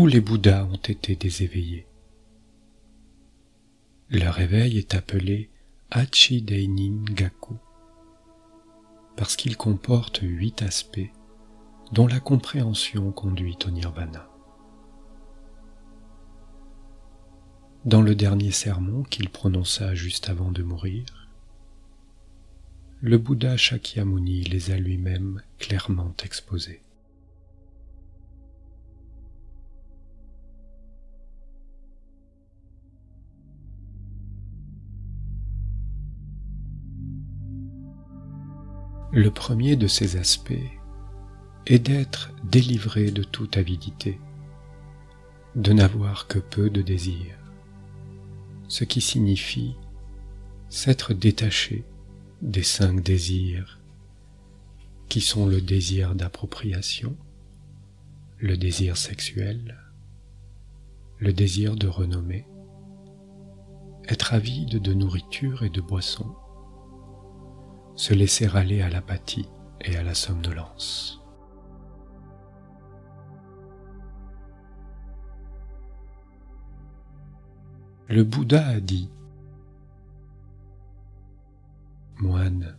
Tous les Bouddhas ont été des éveillés. Leur éveil est appelé Hachi Deinin Gaku parce qu'il comporte huit aspects dont la compréhension conduit au nirvana. Dans le dernier sermon qu'il prononça juste avant de mourir, le Bouddha Shakyamuni les a lui-même clairement exposés. Le premier de ces aspects est d'être délivré de toute avidité, de n'avoir que peu de désirs, ce qui signifie s'être détaché des cinq désirs qui sont le désir d'appropriation, le désir sexuel, le désir de renommée, être avide de nourriture et de boisson, se laisser aller à l'apathie et à la somnolence. Le Bouddha a dit Moine,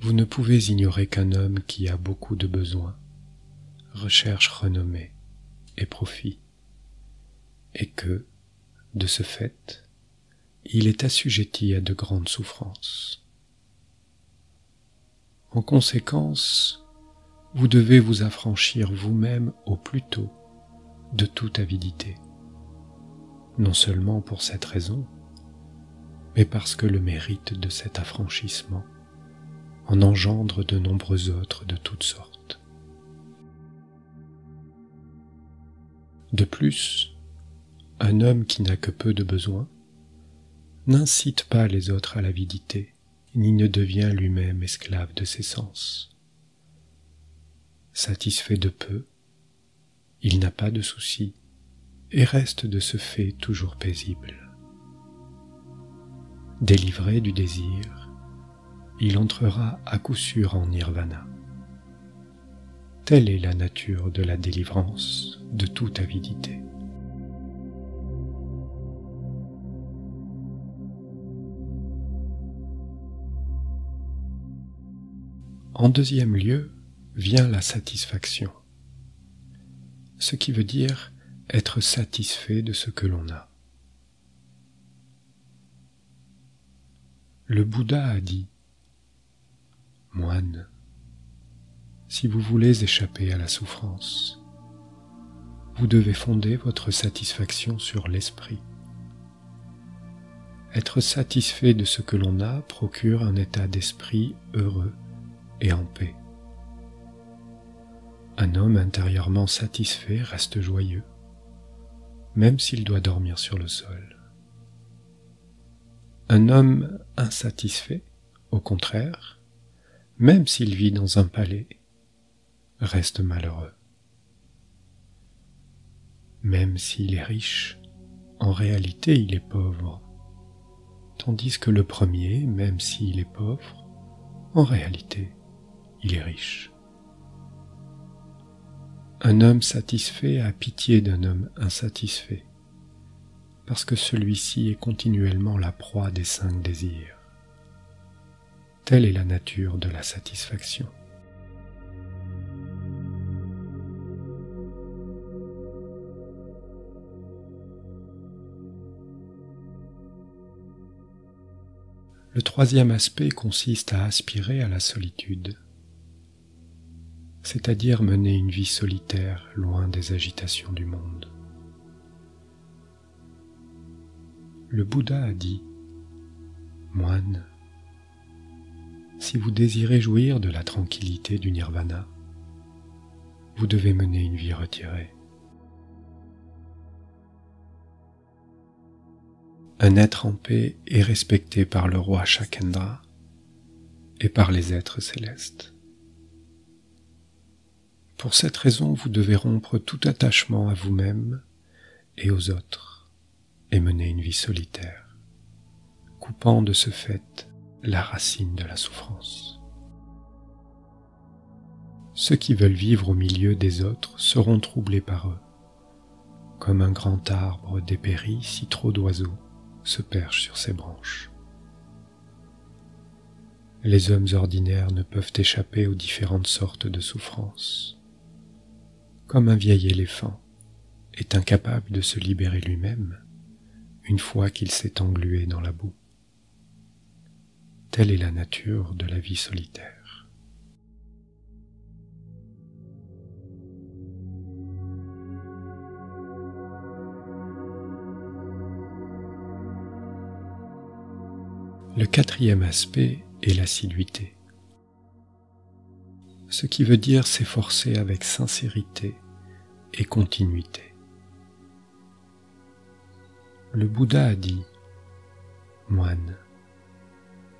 vous ne pouvez ignorer qu'un homme qui a beaucoup de besoins recherche renommée et profit, et que, de ce fait, il est assujetti à de grandes souffrances. En conséquence, vous devez vous affranchir vous-même au plus tôt de toute avidité. Non seulement pour cette raison, mais parce que le mérite de cet affranchissement en engendre de nombreux autres de toutes sortes. De plus, un homme qui n'a que peu de besoins n'incite pas les autres à l'avidité ni ne devient lui-même esclave de ses sens. Satisfait de peu, il n'a pas de soucis et reste de ce fait toujours paisible. Délivré du désir, il entrera à coup sûr en nirvana. Telle est la nature de la délivrance de toute avidité. En deuxième lieu vient la satisfaction, ce qui veut dire être satisfait de ce que l'on a. Le Bouddha a dit, Moine, si vous voulez échapper à la souffrance, vous devez fonder votre satisfaction sur l'esprit. Être satisfait de ce que l'on a procure un état d'esprit heureux et en paix. Un homme intérieurement satisfait reste joyeux, même s'il doit dormir sur le sol. Un homme insatisfait, au contraire, même s'il vit dans un palais, reste malheureux. Même s'il est riche, en réalité il est pauvre, tandis que le premier, même s'il est pauvre, en réalité il est riche. Un homme satisfait a pitié d'un homme insatisfait, parce que celui-ci est continuellement la proie des cinq désirs. Telle est la nature de la satisfaction. Le troisième aspect consiste à aspirer à la solitude c'est-à-dire mener une vie solitaire loin des agitations du monde. Le Bouddha a dit, Moine, si vous désirez jouir de la tranquillité du nirvana, vous devez mener une vie retirée. Un être en paix est respecté par le roi Shakendra et par les êtres célestes. Pour cette raison, vous devez rompre tout attachement à vous-même et aux autres et mener une vie solitaire, coupant de ce fait la racine de la souffrance. Ceux qui veulent vivre au milieu des autres seront troublés par eux comme un grand arbre dépéri si trop d'oiseaux se perchent sur ses branches. Les hommes ordinaires ne peuvent échapper aux différentes sortes de souffrances. Comme un vieil éléphant est incapable de se libérer lui-même une fois qu'il s'est englué dans la boue. Telle est la nature de la vie solitaire. Le quatrième aspect est l'assiduité, ce qui veut dire s'efforcer avec sincérité et continuité. Le Bouddha a dit, Moine,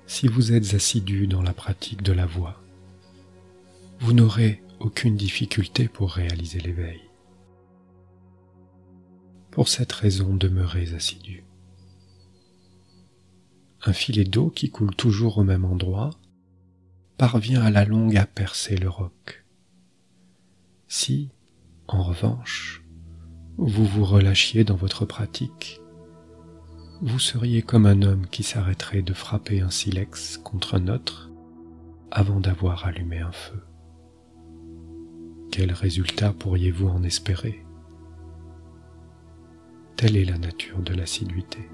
si vous êtes assidu dans la pratique de la voie, vous n'aurez aucune difficulté pour réaliser l'éveil. Pour cette raison, demeurez assidu. Un filet d'eau qui coule toujours au même endroit parvient à la longue à percer le roc. Si, en revanche, vous vous relâchiez dans votre pratique, vous seriez comme un homme qui s'arrêterait de frapper un silex contre un autre avant d'avoir allumé un feu. Quel résultat pourriez-vous en espérer? Telle est la nature de l'assiduité.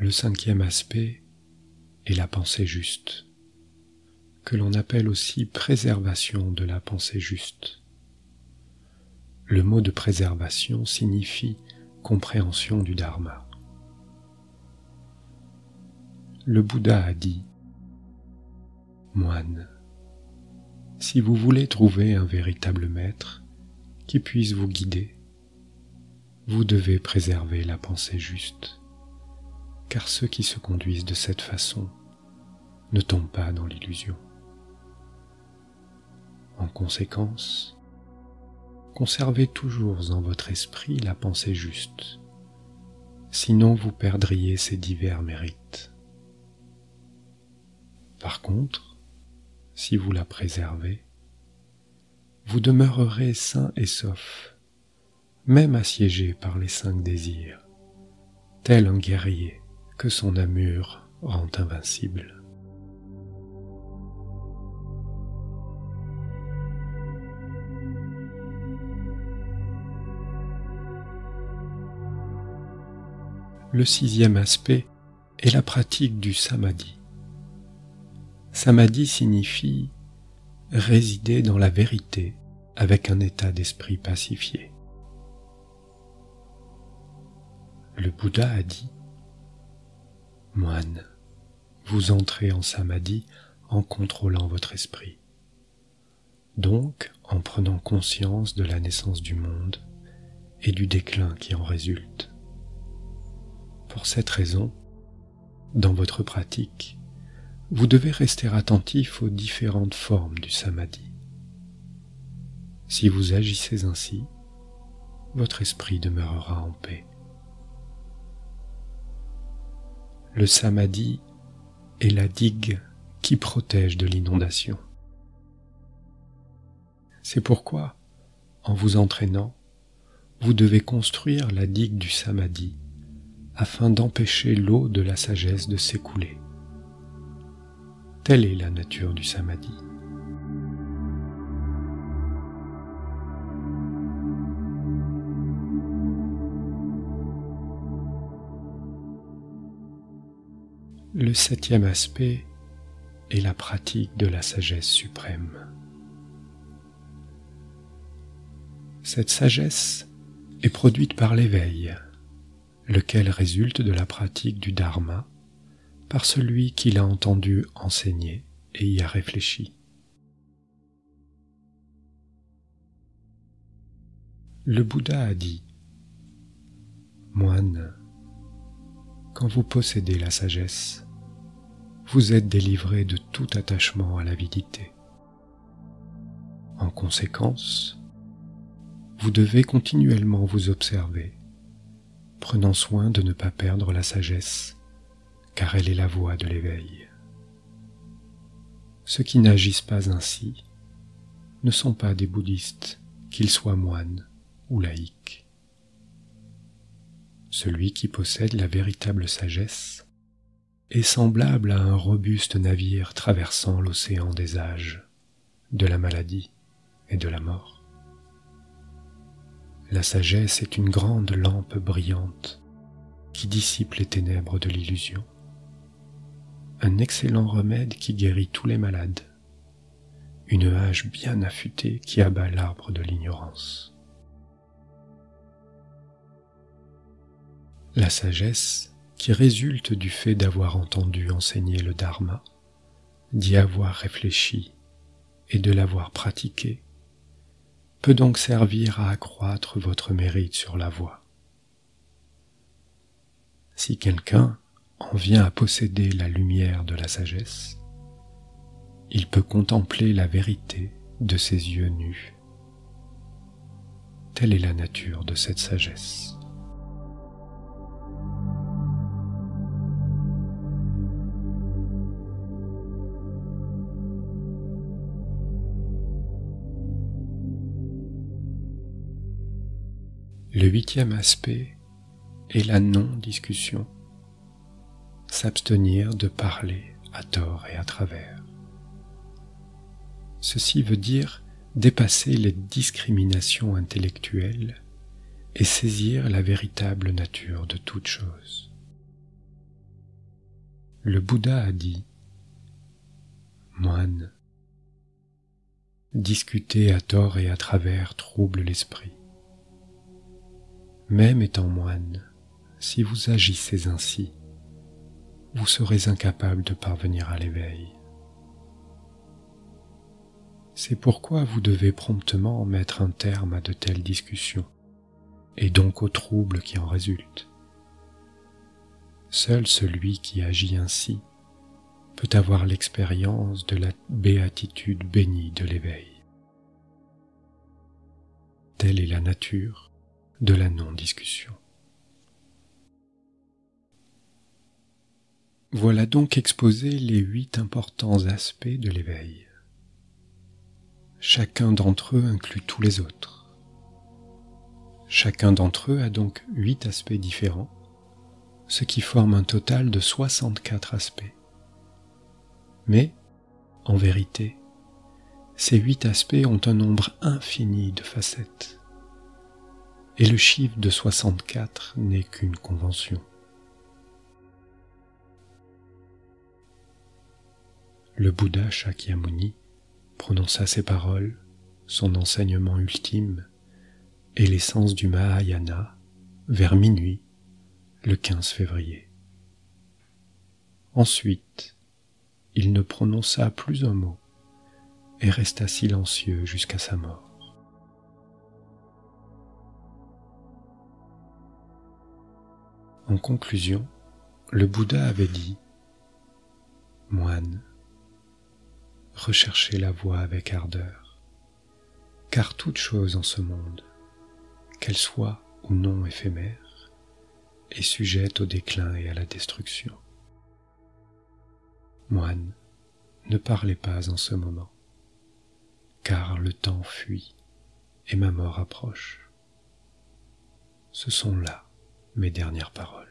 Le cinquième aspect est la pensée juste que l'on appelle aussi préservation de la pensée juste. Le mot de préservation signifie compréhension du Dharma. Le Bouddha a dit, Moine, si vous voulez trouver un véritable maître qui puisse vous guider, vous devez préserver la pensée juste, car ceux qui se conduisent de cette façon ne tombent pas dans l'illusion. En conséquence, conservez toujours en votre esprit la pensée juste, sinon vous perdriez ces divers mérites. Par contre, si vous la préservez, vous demeurerez sain et sauf, même assiégé par les cinq désirs, tel un guerrier que son amour rend invincible. Le sixième aspect est la pratique du samadhi. Samadhi signifie résider dans la vérité avec un état d'esprit pacifié. Le Bouddha a dit, Moine, vous entrez en samadhi en contrôlant votre esprit. Donc en prenant conscience de la naissance du monde et du déclin qui en résulte. Pour cette raison, dans votre pratique, vous devez rester attentif aux différentes formes du samadhi. Si vous agissez ainsi, votre esprit demeurera en paix. Le samadhi est la digue qui protège de l'inondation. C'est pourquoi, en vous entraînant, vous devez construire la digue du samadhi afin d'empêcher l'eau de la sagesse de s'écouler. Telle est la nature du samadhi. Le septième aspect est la pratique de la sagesse suprême. Cette sagesse est produite par l'éveil lequel résulte de la pratique du dharma par celui qui l'a entendu enseigner et y a réfléchi. Le Bouddha a dit, Moine, quand vous possédez la sagesse, vous êtes délivré de tout attachement à l'avidité. En conséquence, vous devez continuellement vous observer prenant soin de ne pas perdre la sagesse, car elle est la voie de l'éveil. Ceux qui n'agissent pas ainsi ne sont pas des bouddhistes, qu'ils soient moines ou laïcs. Celui qui possède la véritable sagesse est semblable à un robuste navire traversant l'océan des âges, de la maladie et de la mort. La sagesse est une grande lampe brillante qui dissipe les ténèbres de l'illusion. Un excellent remède qui guérit tous les malades. Une hache bien affûtée qui abat l'arbre de l'ignorance. La sagesse, qui résulte du fait d'avoir entendu enseigner le Dharma, d'y avoir réfléchi et de l'avoir pratiqué, peut donc servir à accroître votre mérite sur la voie. Si quelqu'un en vient à posséder la lumière de la sagesse, il peut contempler la vérité de ses yeux nus. Telle est la nature de cette sagesse. Le huitième aspect est la non-discussion, s'abstenir de parler à tort et à travers. Ceci veut dire dépasser les discriminations intellectuelles et saisir la véritable nature de toute chose. Le Bouddha a dit, Moine, discuter à tort et à travers trouble l'esprit. Même étant moine, si vous agissez ainsi, vous serez incapable de parvenir à l'éveil. C'est pourquoi vous devez promptement mettre un terme à de telles discussions, et donc aux troubles qui en résultent. Seul celui qui agit ainsi peut avoir l'expérience de la béatitude bénie de l'éveil. Telle est la nature de la non-discussion. Voilà donc exposés les huit importants aspects de l'éveil. Chacun d'entre eux inclut tous les autres. Chacun d'entre eux a donc huit aspects différents, ce qui forme un total de 64 aspects. Mais, en vérité, ces huit aspects ont un nombre infini de facettes et le chiffre de 64 n'est qu'une convention. Le Bouddha Shakyamuni prononça ces paroles, son enseignement ultime et l'essence du Mahayana vers minuit le 15 février. Ensuite, il ne prononça plus un mot et resta silencieux jusqu'à sa mort. En conclusion, le Bouddha avait dit Moine, recherchez la voie avec ardeur, car toute chose en ce monde, qu'elle soit ou non éphémère, est sujette au déclin et à la destruction. Moine, ne parlez pas en ce moment, car le temps fuit et ma mort approche. Ce sont là mes dernières paroles.